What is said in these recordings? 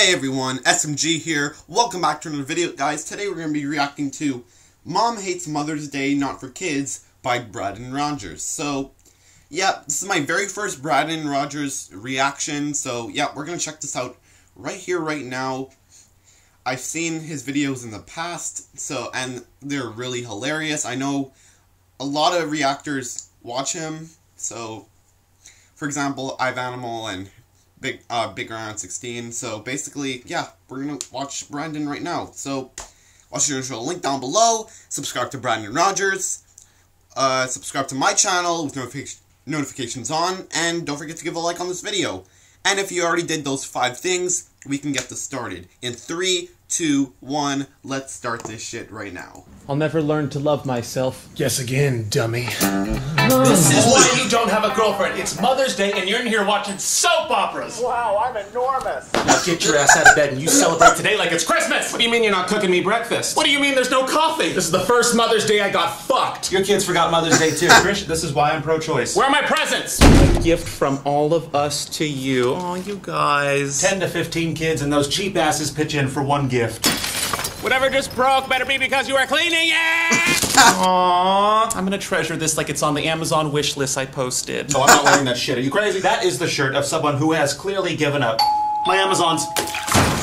Hey everyone, SMG here. Welcome back to another video. Guys, today we're going to be reacting to Mom Hates Mother's Day Not for Kids by Brandon Rogers. So, yeah, this is my very first Brandon Rogers reaction. So, yeah, we're going to check this out right here, right now. I've seen his videos in the past, so and they're really hilarious. I know a lot of reactors watch him, so for example, I've Animal and Big uh, Big Around 16. So basically, yeah, we're gonna watch Brandon right now. So watch the intro link down below. Subscribe to Brandon Rogers. Uh, subscribe to my channel with notific notifications on, and don't forget to give a like on this video. And if you already did those five things, we can get this started. In three, two, one, let's start this shit right now. I'll never learn to love myself. Guess again, dummy. This is why you don't have a girlfriend. It's Mother's Day and you're in here watching soap operas. Wow, I'm enormous. Now get your ass out of bed and you celebrate today like it's Christmas. What do you mean you're not cooking me breakfast? What do you mean there's no coffee? This is the first Mother's Day I got fucked. Your kids forgot Mother's Day too. Trish, this is why I'm pro-choice. Where are my presents? A gift from all of us to you. Oh, you guys. 10 to 15 kids and those cheap asses pitch in for one gift. Whatever just broke better be because you are cleaning it. Aww. I'm gonna treasure this like it's on the Amazon wish list I posted. Oh, I'm not wearing that shit. Are you crazy? That is the shirt of someone who has clearly given up. My Amazons.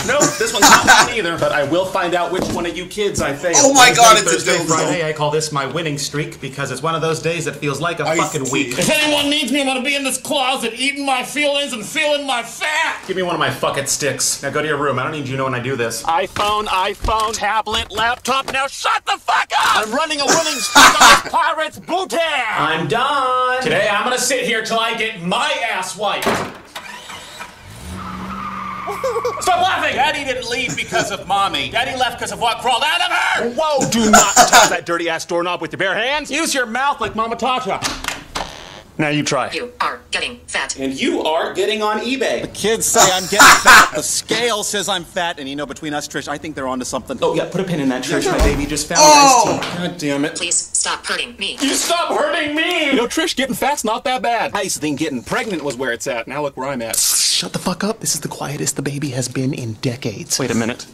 Nope, this one's not mine either. But I will find out which one of you kids I failed. Oh my god, it's Thursday, a dildo. Friday, I call this my winning streak because it's one of those days that feels like a I fucking see. week. If anyone needs me, I'm gonna be in this closet eating my feelings and feeling my fat. Give me one of my fuck it sticks. Now go to your room. I don't need you to know when I do this. iPhone, iPhone, tablet, laptop. Now shut the fuck up! I'm running a winning streak on this pirate's booty. I'm done. Today I'm gonna sit here till I get my ass wiped. Stop laughing! Daddy didn't leave because of mommy. Daddy left because of what crawled out of her! Whoa! Do not touch that dirty ass doorknob with your bare hands. Use your mouth like Mama taught ya. Now you try. You are getting fat. And you are getting on eBay. The kids say I'm getting fat. The scale says I'm fat, and you know, between us, Trish, I think they're onto something. Oh yeah, put a pin in that Trish. My baby just found Oh! iced tea. God damn it. Please stop hurting me. You stop hurting me! You know, Trish, getting fat's not that bad. I used to think getting pregnant was where it's at. Now look where I'm at. Shut the fuck up. This is the quietest the baby has been in decades. Wait a minute.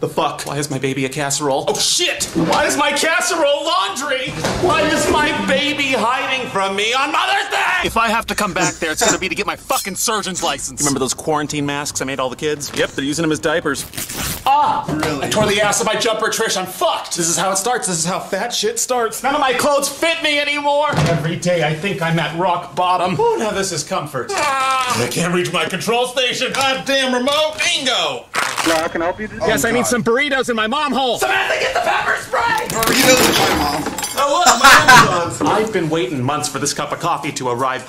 The fuck? Why is my baby a casserole? Oh shit! Why is my casserole laundry? Why is my baby hiding from me on Mother's Day? If I have to come back there, it's gonna be to get my fucking surgeon's license. Remember those quarantine masks I made all the kids? Yep, they're using them as diapers. Ah! Really? I tore the ass of my jumper, Trish. I'm fucked. This is how it starts. This is how fat shit starts. None of my clothes fit me anymore. Every day I think I'm at rock bottom. Oh, now this is comfort. Ah. I can't reach my control station. Goddamn remote. Bingo. Yes, oh, I need some burritos in my mom hole. Samantha, get the pepper spray. Burritos with my mom. Oh look, my I've been waiting months for this cup of coffee to arrive.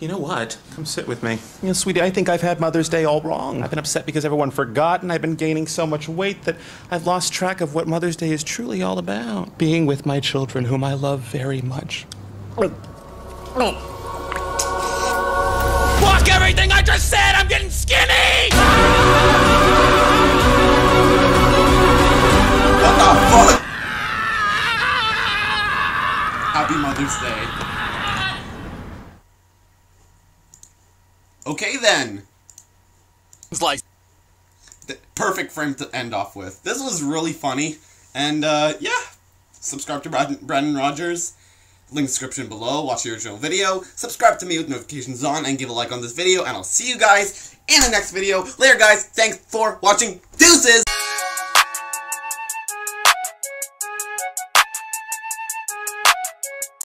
You know what? Come sit with me. You know, sweetie, I think I've had Mother's Day all wrong. I've been upset because everyone forgot, and I've been gaining so much weight that I've lost track of what Mother's Day is truly all about. Being with my children, whom I love very much. Mm. Fuck everything I just said. I'm getting skinny. Happy Mother's Day. Okay then. It's like, The perfect frame to end off with. This was really funny. And uh, yeah, subscribe to Brad- Brandon Rogers. Link description below. Watch the original video. Subscribe to me with notifications on and give a like on this video. And I'll see you guys in the next video. Later guys. Thanks for watching. Deuces!